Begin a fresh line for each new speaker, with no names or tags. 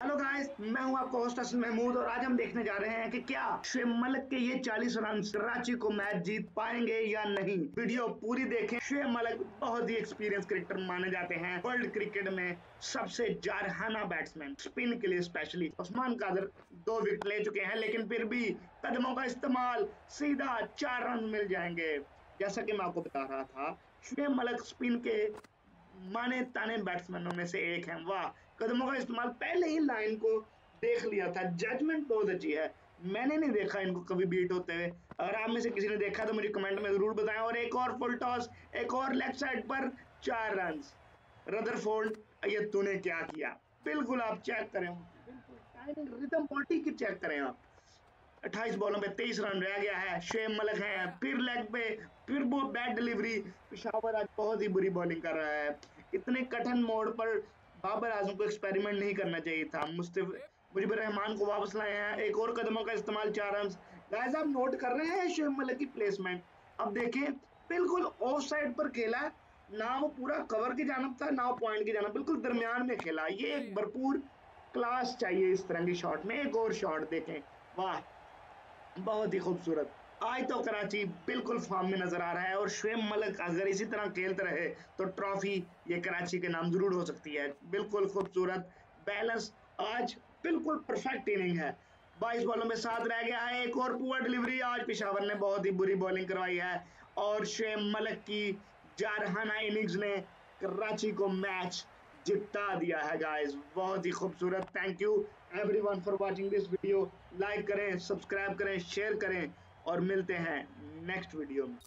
Hello guys मैं हूँ आपका होस्ट असल महमूद और आज हम देखने जा रहे हैं कि क्या शुएब मलिक के ये 40 रन कराची को मैच जीत पाएँगे या नहीं। वीडियो पूरी देखें। शुएब मलिक बहुत ही एक्सपीरियंस क्रिकेटर माने जाते हैं। वर्ल्ड क्रिकेट में सबसे जारहाना बैट्समैन स्पिन के लिए स्पेशली उस्मान कादर दो विकेट ले चुके हैं, लेकिन फिर भी कदमों का इस्तेमाल सीधा चार रन मिल जाएँगे। जैसा कि मैं आपको बता रहा था शुएब मलिक स्पिन के माने ताने बैट्समैनों में से एक हैं। वाह, कदमों का इस्तेमाल पहले ही लाइन को देख लिया था। जजमेंट बहुत अच्छी है। मैंने नहीं देखा इनको कभी बीट होते हुए। अगर आप में से किसी ने देखा तो मुझे कमेंट में ज़रूर बताएँ। और एक और फुल टॉस एक और लेफ़्ट साइड पर चार रन रदरफोल्ड ये तूने क्या किया? बिल्कुल आप चेक करें। बिल्कुल रिदम बॉडी की चेक करें आप। 28 बॉलों पे 23 रन रह गया है। शेम मलक है। फिर लेग पे, फिर वो बैड डिलीवरी पिशावर आज बहुत ही बुरी बॉलिंग कर रहा है। इतने कठिन मोड पर बाबर आज़म को एक्सपेरिमेंट नहीं करना चाहिए था। मुस्तफ, मुजीबर रहमान को वापस लाए हैं। एक और कदमों का इस्तेमाल चार रन गाइस आप नोट कर रहे हैं शेम मलक की प्लेसमेंट अब देखें, बिल्कुल ऑफ़ साइड पर खेला ना वो पूरा कवर की जानब था, ना पॉइंट की जानब, बिल्कुल दरमियान में खेला। ये एक भरपूर क्लास चाहिए इस तरह की शॉट में। एक और शॉट देखें। वाह! बहुत ही खूबसूरत। आज तो कराची बिल्कुल फॉर्म में नज़र आ रहा है और शुएब मलक अगर इसी तरह खेलते रहे तो ट्रॉफी ये कराची के नाम ज़रूर हो सकती है। बिल्कुल खूबसूरत। बैलेंस आज बिल्कुल परफेक्ट इनिंग है। बाईस बॉलों में साथ रह गया है। एक और पुअर डिलीवरी आज पिशावर ने बहुत ही बुरी बॉलिंग करवाई है और शुएब मलक की जारहाना इनिंग्स ने कराची को मैच जिता दिया है गाइस बहुत ही खूबसूरत. Thank you everyone for watching this video like करें सब्सक्राइब करें शेयर करें और मिलते हैं नेक्स्ट वीडियो में.